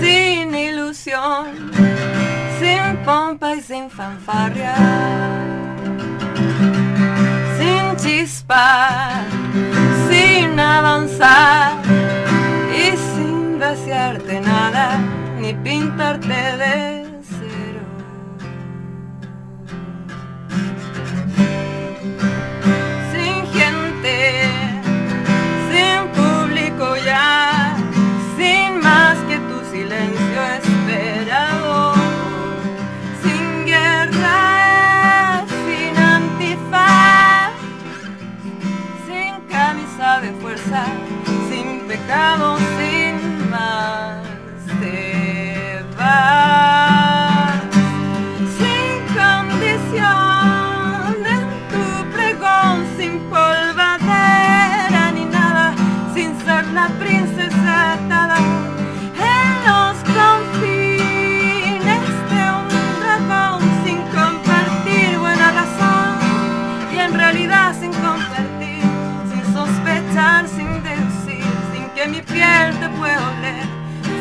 sin ilusión, sin pompa y sin fanfarria chispa, sin avanzar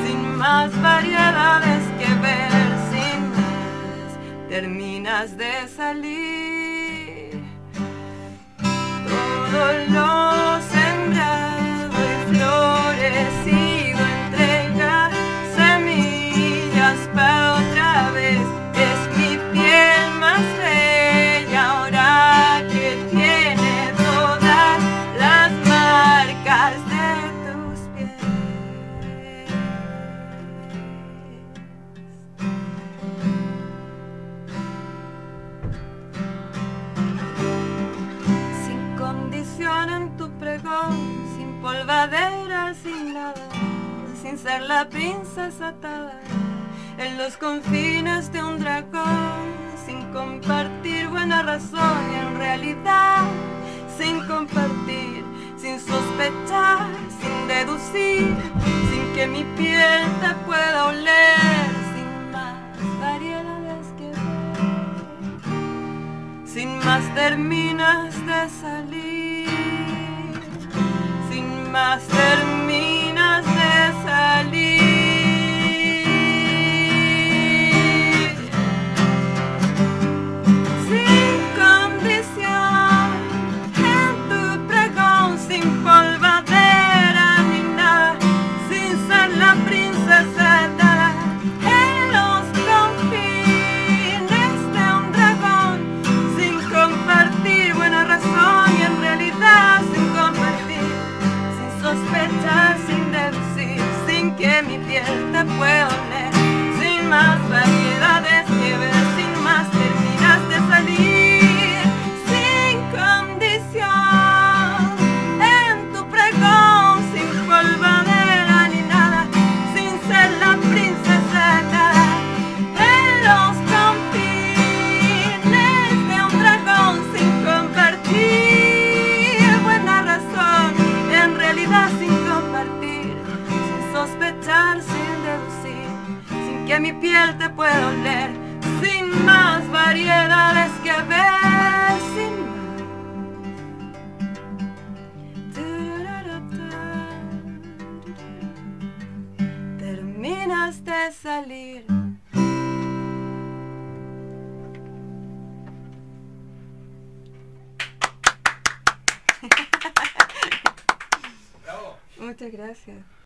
sin más variedades que ver, sin más terminas de salir. Todo lo sembrado y florecido sin polvadera, sin nada, sin ser la princesa atada en los confines de un dragón, sin compartir buena razón y en realidad, sin compartir, sin sospechar, sin deducir, sin que mi piel te pueda oler, sin más variedades que ver sin más terminas de salir, sin piel te pueda oler, sin más variedades que mi piel te pueda oler, sin más variedades que ver, sin más. Terminas de salir. Muchas gracias.